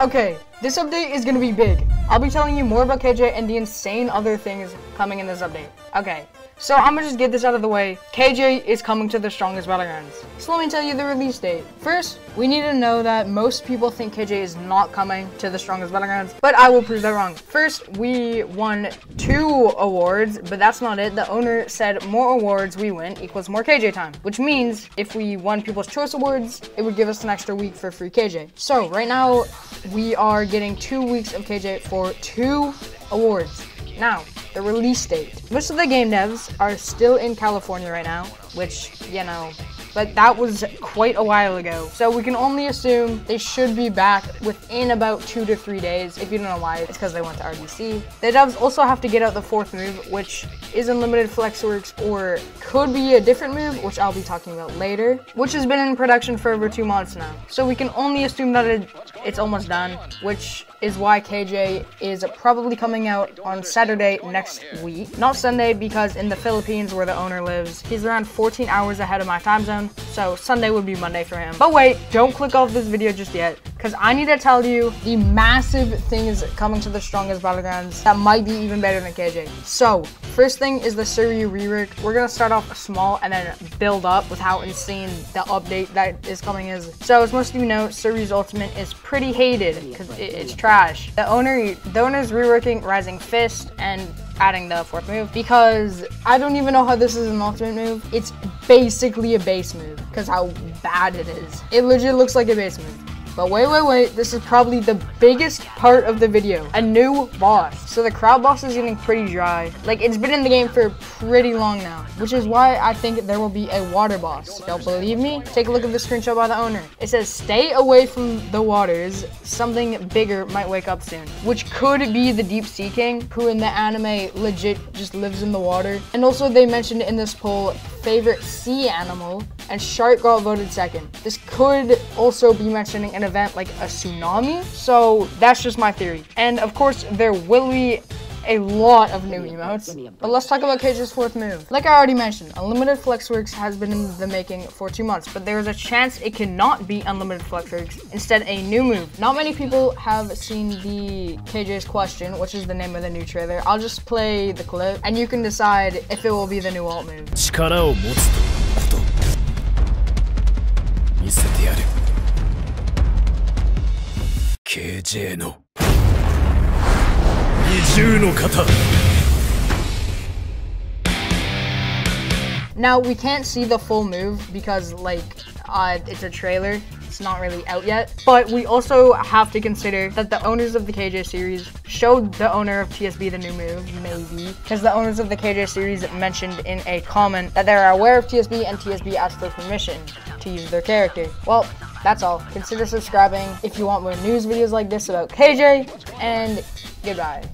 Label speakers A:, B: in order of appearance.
A: Okay, this update is gonna be big. I'll be telling you more about KJ and the insane other things coming in this update. Okay, so I'm gonna just get this out of the way. KJ is coming to the strongest battlegrounds. So let me tell you the release date. First, we need to know that most people think KJ is not coming to the strongest battlegrounds, but I will prove that wrong. First, we won two awards, but that's not it. The owner said more awards we win equals more KJ time, which means if we won People's Choice Awards, it would give us an extra week for free KJ. So right now, we are getting two weeks of KJ for two awards. Now, the release date. Most of the game devs are still in California right now, which, you know, but that was quite a while ago. So we can only assume they should be back within about two to three days. If you don't know why, it's because they went to RDC. The devs also have to get out the fourth move, which is Unlimited Flexworks or could be a different move, which I'll be talking about later, which has been in production for over two months now. So we can only assume that it, it's almost done, which is why KJ is probably coming out on Saturday next week. Not Sunday because in the Philippines where the owner lives, he's around 14 hours ahead of my time zone, so Sunday would be Monday for him. But wait, don't click off this video just yet because I need to tell you the massive things coming to the strongest battlegrounds that might be even better than KJ. So, first thing is the Suryu rework. We're gonna start off small and then build up with how insane the update that is coming is. So, as most of you know, Suryu's ultimate is pretty hated because it, it's trash. The owner, the owner's reworking Rising Fist and adding the fourth move because I don't even know how this is an ultimate move. It's basically a base move because how bad it is. It legit looks like a base move. But wait, wait, wait, this is probably the biggest part of the video. A new boss. So the crowd boss is getting pretty dry. Like, it's been in the game for pretty long now, which is why I think there will be a water boss. Don't believe me? Take a look at the screenshot by the owner. It says, stay away from the waters. Something bigger might wake up soon, which could be the Deep Sea King, who in the anime legit just lives in the water. And also they mentioned in this poll, favorite sea animal, and shark got voted second. This could also be mentioning an event like a tsunami, so that's just my theory. And of course, there will be a lot of new emotes. But let's talk about KJ's fourth move. Like I already mentioned, Unlimited Flexworks has been in the making for two months, but there is a chance it cannot be Unlimited Flexworks, instead a new move. Not many people have seen the KJ's question, which is the name of the new trailer. I'll just play the clip, and you can decide if it will be the new alt move.
B: KJ の 二重の型
A: Now we can't see the full move because like uh, it's a trailer. It's not really out yet. But we also have to consider that the owners of the KJ series showed the owner of TSB the new move, maybe, because the owners of the KJ series mentioned in a comment that they're aware of TSB and TSB asked for permission to use their character. Well, that's all. Consider subscribing if you want more news videos like this about KJ, and goodbye.